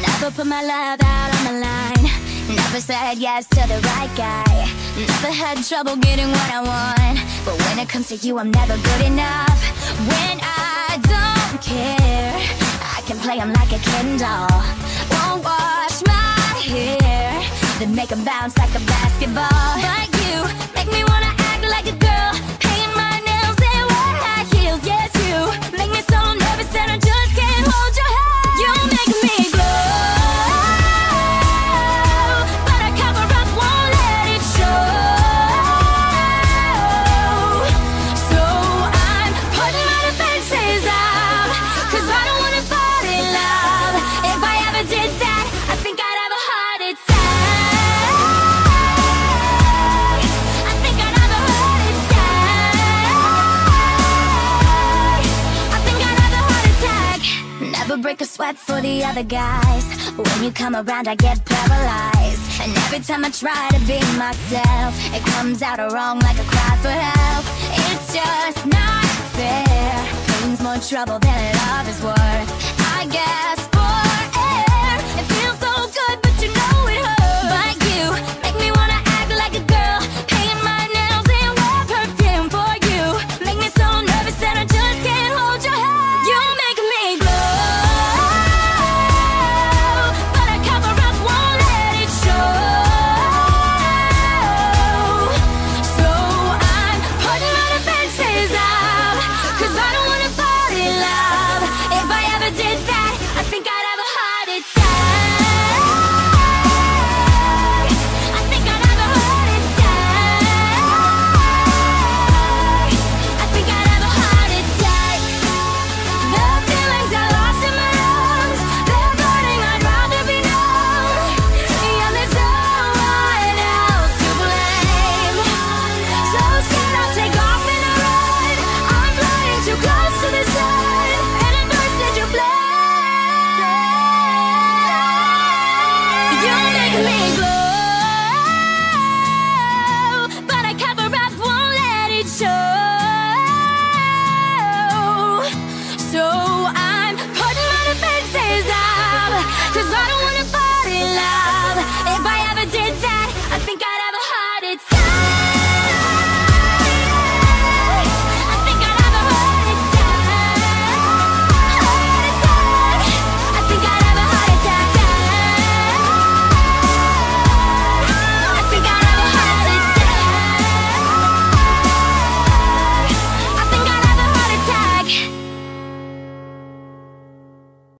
Never put my love out on the line. Never said yes to the right guy. Never had trouble getting what I want. But when it comes to you, I'm never good enough. When I don't care, I can play 'em like a Ken doll. Then make 'em bounce like a basketball. But you make me wanna act like a girl, break a sweat for the other guys. When you come around, I get paralyzed. And every time I try to be myself, it comes out wrong like a cry for help. It's just not fair. Pain's more trouble than love is worth. never did that.